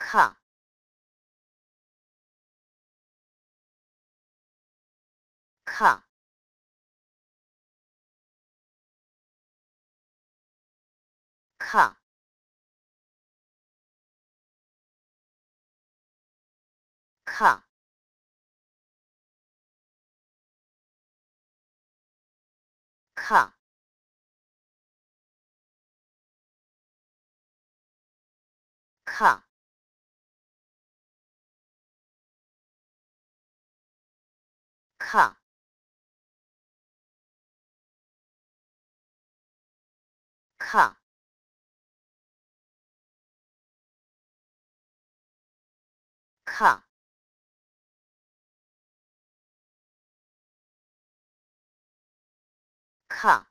抗，抗，抗抗，抗，抗抗，抗，抗，抗。